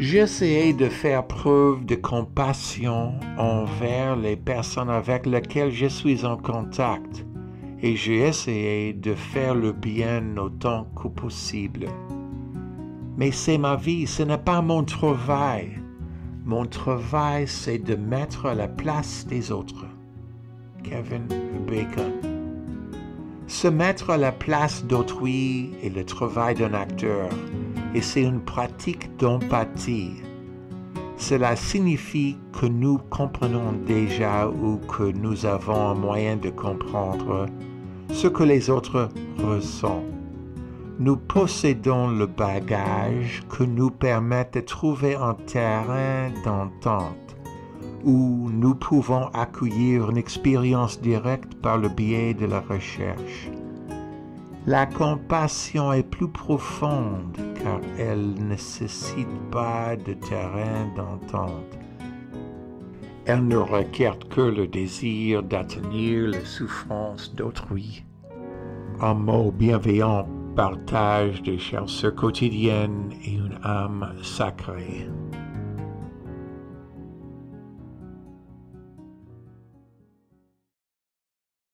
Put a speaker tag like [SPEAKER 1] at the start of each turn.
[SPEAKER 1] J'essayais de faire preuve de compassion envers les personnes avec lesquelles je suis en contact et j'ai essayé de faire le bien autant que possible. Mais c'est ma vie, ce n'est pas mon travail. Mon travail, c'est de mettre à la place des autres. Kevin Bacon. Se mettre à la place d'autrui est le travail d'un acteur et c'est une pratique d'empathie. Cela signifie que nous comprenons déjà ou que nous avons un moyen de comprendre ce que les autres ressentent. Nous possédons le bagage que nous permet de trouver un terrain d'entente où nous pouvons accueillir une expérience directe par le biais de la recherche. La compassion est plus profonde car elle ne nécessite pas de terrain d'entente. Elle ne requiert que le désir d'atteindre les souffrances d'autrui. Un mot bienveillant partage des chansons quotidiennes et une âme sacrée.